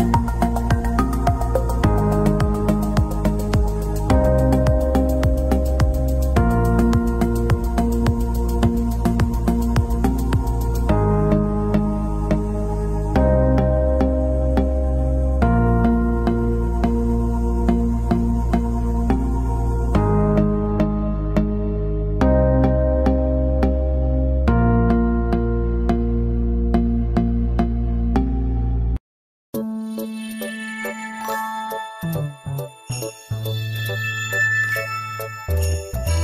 you Thank you.